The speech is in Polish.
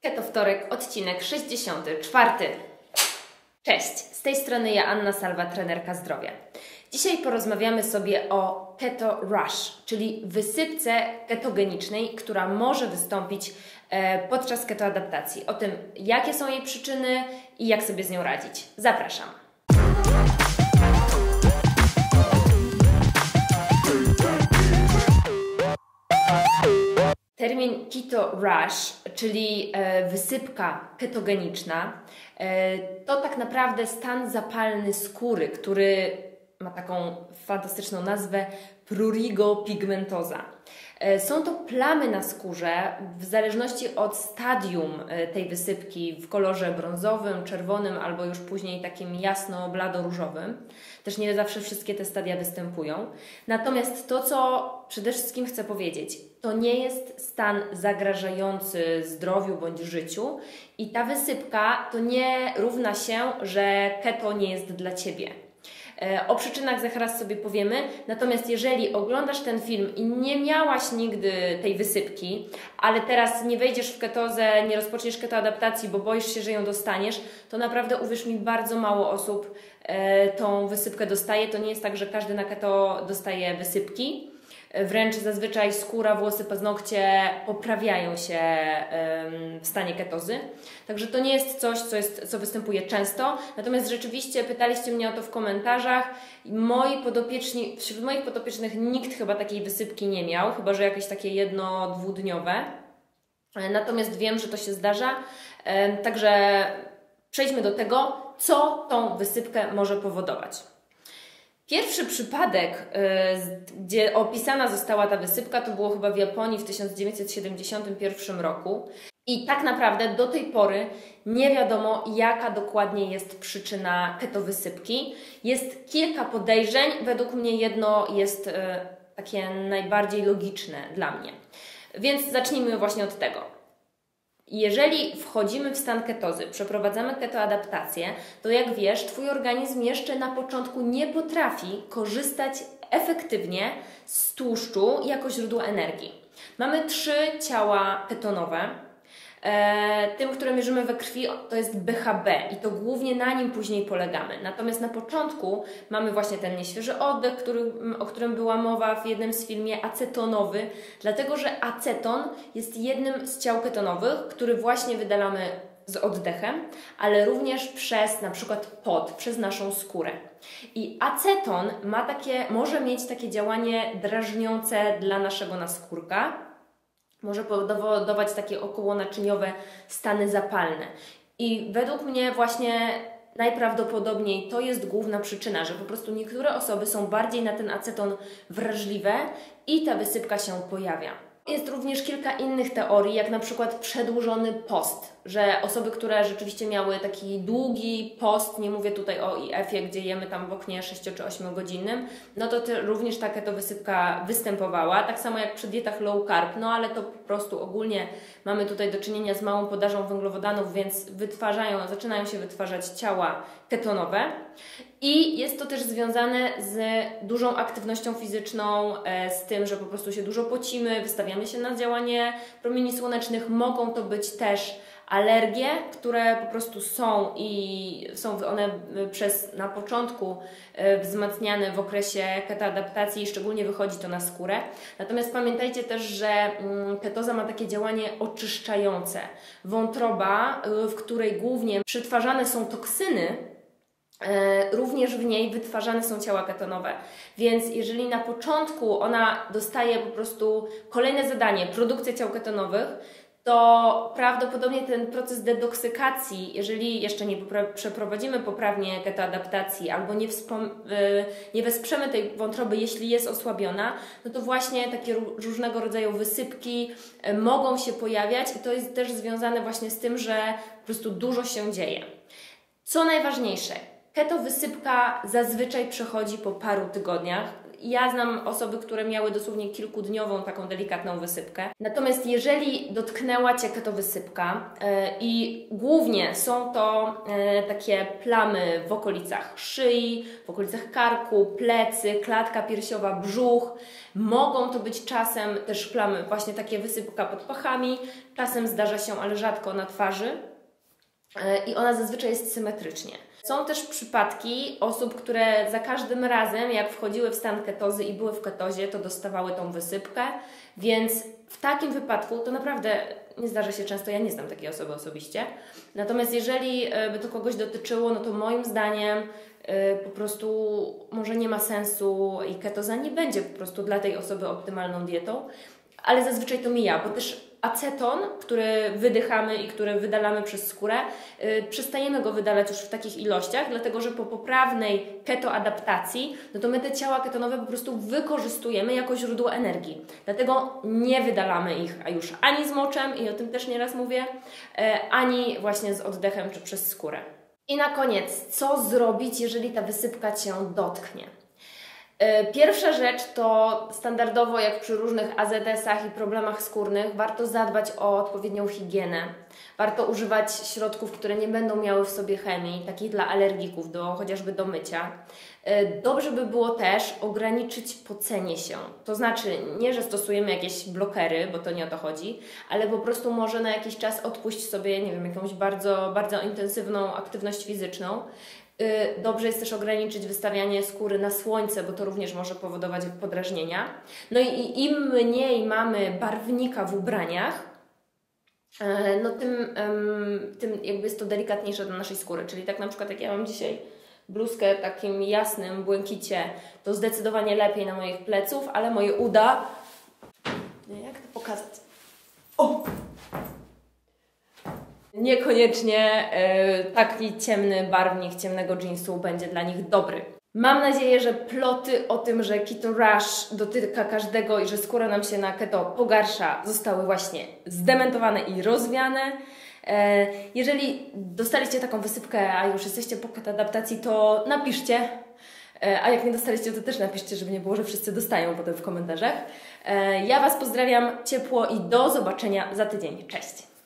Keto Wtorek, odcinek 64. Cześć, z tej strony ja Anna Salwa, trenerka zdrowia. Dzisiaj porozmawiamy sobie o keto rush, czyli wysypce ketogenicznej, która może wystąpić e, podczas ketoadaptacji. O tym, jakie są jej przyczyny i jak sobie z nią radzić. Zapraszam. Termin keto rush, czyli e, wysypka ketogeniczna, e, to tak naprawdę stan zapalny skóry, który ma taką fantastyczną nazwę prurigo pigmentosa. E, są to plamy na skórze w zależności od stadium tej wysypki w kolorze brązowym, czerwonym albo już później takim jasno-blado-różowym. Też nie zawsze wszystkie te stadia występują. Natomiast to, co przede wszystkim chcę powiedzieć, to nie jest stan zagrażający zdrowiu bądź życiu i ta wysypka to nie równa się, że keto nie jest dla Ciebie. E, o przyczynach zaraz sobie powiemy, natomiast jeżeli oglądasz ten film i nie miałaś nigdy tej wysypki, ale teraz nie wejdziesz w ketozę, nie rozpoczniesz ketoadaptacji, bo boisz się, że ją dostaniesz, to naprawdę uwierz mi, bardzo mało osób e, tą wysypkę dostaje. To nie jest tak, że każdy na keto dostaje wysypki. Wręcz zazwyczaj skóra, włosy, paznokcie poprawiają się w stanie ketozy. Także to nie jest coś, co, jest, co występuje często. Natomiast rzeczywiście pytaliście mnie o to w komentarzach. Moi podopieczni, wśród moich podopiecznych nikt chyba takiej wysypki nie miał, chyba że jakieś takie jedno-dwudniowe. Natomiast wiem, że to się zdarza. Także przejdźmy do tego, co tą wysypkę może powodować. Pierwszy przypadek, y, gdzie opisana została ta wysypka, to było chyba w Japonii w 1971 roku. I tak naprawdę do tej pory nie wiadomo, jaka dokładnie jest przyczyna ketowysypki. Jest kilka podejrzeń, według mnie jedno jest y, takie najbardziej logiczne dla mnie. Więc zacznijmy właśnie od tego. Jeżeli wchodzimy w stan ketozy, przeprowadzamy ketoadaptację, to jak wiesz, Twój organizm jeszcze na początku nie potrafi korzystać efektywnie z tłuszczu jako źródła energii. Mamy trzy ciała ketonowe, tym, które mierzymy we krwi, to jest BHB i to głównie na nim później polegamy. Natomiast na początku mamy właśnie ten nieświeży oddech, który, o którym była mowa w jednym z filmie, acetonowy, dlatego że aceton jest jednym z ciał ketonowych, który właśnie wydalamy z oddechem, ale również przez na przykład pot, przez naszą skórę. I aceton ma takie, może mieć takie działanie drażniące dla naszego naskórka, może powodować takie okołonaczyniowe stany zapalne. I według mnie właśnie najprawdopodobniej to jest główna przyczyna, że po prostu niektóre osoby są bardziej na ten aceton wrażliwe i ta wysypka się pojawia. Jest również kilka innych teorii, jak na przykład przedłużony post, że osoby, które rzeczywiście miały taki długi post, nie mówię tutaj o IF-ie, gdzie jemy tam w oknie 6 czy 8 godzinnym, no to również taka to wysypka występowała, tak samo jak przy dietach low carb, no ale to po prostu ogólnie mamy tutaj do czynienia z małą podażą węglowodanów, więc wytwarzają, zaczynają się wytwarzać ciała ketonowe i jest to też związane z dużą aktywnością fizyczną, e, z tym, że po prostu się dużo pocimy, wystawiamy się na działanie promieni słonecznych, mogą to być też alergie, które po prostu są i są one przez na początku e, wzmacniane w okresie ketoadaptacji i szczególnie wychodzi to na skórę. Natomiast pamiętajcie też, że mm, ketoza ma takie działanie oczyszczające. Wątroba, e, w której głównie przetwarzane są toksyny, również w niej wytwarzane są ciała ketonowe. Więc jeżeli na początku ona dostaje po prostu kolejne zadanie, produkcja ciał ketonowych, to prawdopodobnie ten proces dedoksykacji, jeżeli jeszcze nie przeprowadzimy poprawnie ketoadaptacji albo nie, y, nie wesprzemy tej wątroby, jeśli jest osłabiona, no to właśnie takie różnego rodzaju wysypki y, mogą się pojawiać i to jest też związane właśnie z tym, że po prostu dużo się dzieje. Co najważniejsze, keto wysypka zazwyczaj przechodzi po paru tygodniach Ja znam osoby, które miały dosłownie kilkudniową taką delikatną wysypkę. Natomiast jeżeli dotknęła Cię ketowysypka yy, i głównie są to yy, takie plamy w okolicach szyi, w okolicach karku, plecy, klatka piersiowa, brzuch, mogą to być czasem też plamy, właśnie takie wysypka pod pachami, czasem zdarza się, ale rzadko na twarzy i ona zazwyczaj jest symetrycznie. Są też przypadki osób, które za każdym razem, jak wchodziły w stan ketozy i były w ketozie, to dostawały tą wysypkę, więc w takim wypadku to naprawdę nie zdarza się często, ja nie znam takiej osoby osobiście. Natomiast jeżeli e, by to kogoś dotyczyło, no to moim zdaniem e, po prostu może nie ma sensu i ketoza nie będzie po prostu dla tej osoby optymalną dietą, ale zazwyczaj to mija, bo też aceton, który wydychamy i który wydalamy przez skórę, yy, przestajemy go wydalać już w takich ilościach, dlatego że po poprawnej ketoadaptacji, no to my te ciała ketonowe po prostu wykorzystujemy jako źródło energii. Dlatego nie wydalamy ich już ani z moczem, i o tym też nieraz mówię, yy, ani właśnie z oddechem czy przez skórę. I na koniec, co zrobić, jeżeli ta wysypka Cię dotknie? E, pierwsza rzecz to standardowo, jak przy różnych AZS-ach i problemach skórnych, warto zadbać o odpowiednią higienę. Warto używać środków, które nie będą miały w sobie chemii, takich dla alergików, do, chociażby do mycia. E, dobrze by było też ograniczyć pocenie się. To znaczy, nie, że stosujemy jakieś blokery, bo to nie o to chodzi, ale po prostu może na jakiś czas odpuść sobie, nie wiem, jakąś bardzo, bardzo intensywną aktywność fizyczną dobrze jest też ograniczyć wystawianie skóry na słońce, bo to również może powodować podrażnienia. No i im mniej mamy barwnika w ubraniach, e, no tym, tym jakby jest to delikatniejsze dla naszej skóry. Czyli tak na przykład jak ja mam dzisiaj bluzkę takim jasnym błękicie, to zdecydowanie lepiej na moich pleców, ale moje uda... Jak to pokazać? O! Niekoniecznie e, taki ciemny barwnik ciemnego jeansu będzie dla nich dobry. Mam nadzieję, że ploty o tym, że keto rush dotyka każdego i że skóra nam się na keto pogarsza, zostały właśnie zdementowane i rozwiane. E, jeżeli dostaliście taką wysypkę, a już jesteście po adaptacji, to napiszcie. E, a jak nie dostaliście, to też napiszcie, żeby nie było, że wszyscy dostają potem w komentarzach. Ja Was pozdrawiam ciepło i do zobaczenia za tydzień. Cześć!